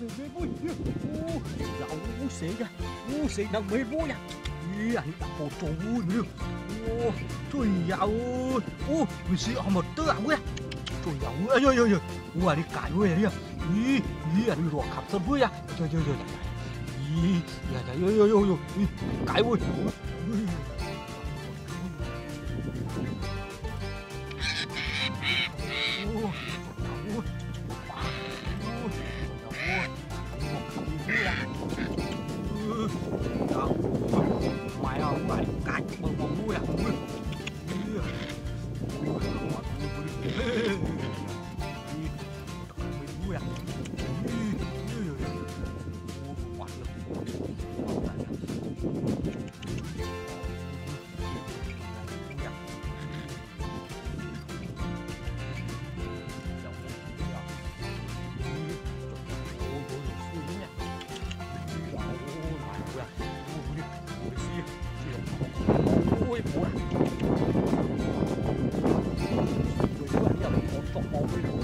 水没不污，要污水呀，污水能没污呀？依然大不中污呢，污最要污，不是阿么得污呀？最要污，哎呦呦呦，污啊你干污呀？咦咦啊你乱看什么呀？呦呦呦，咦呀呀呦呦呦呦，干污！Thank you.